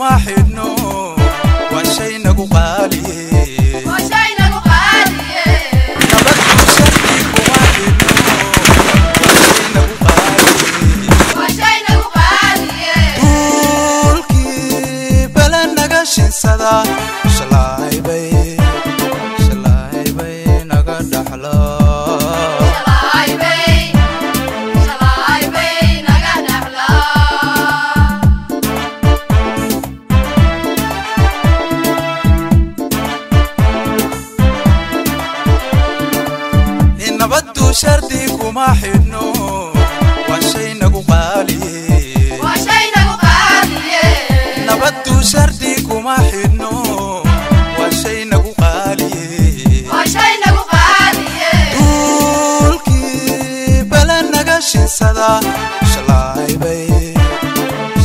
ما حنو وشينا قالي وشينا قالي نبت وشينا وما حنو وشينا قالي وشينا قالي قول كي بلا نقاش صدا nabaddu shardi kuma xidhno waa shay nagu qaaliye nabaddu shardi kuma xidhno waa shay nagu qaaliye duulkii bale naga shinsada shalahaybay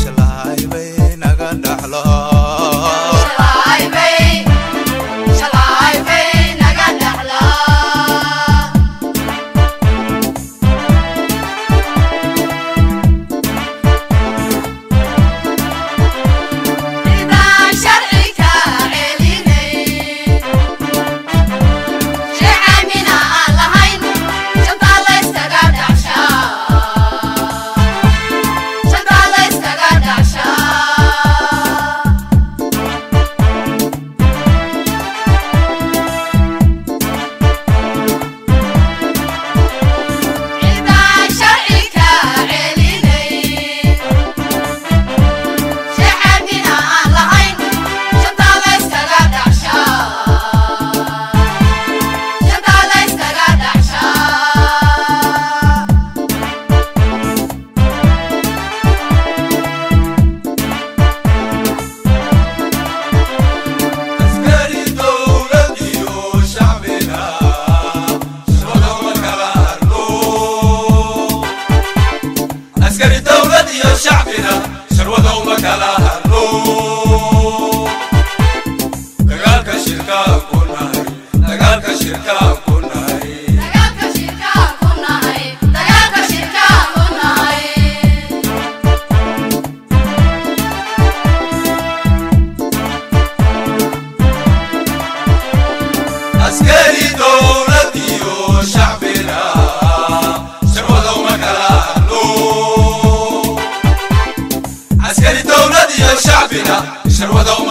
shalahaybay naga dhaxlo askari ku nahay dagaalka shirkaan ku nahay askari dowlad Bina Sherwa Dao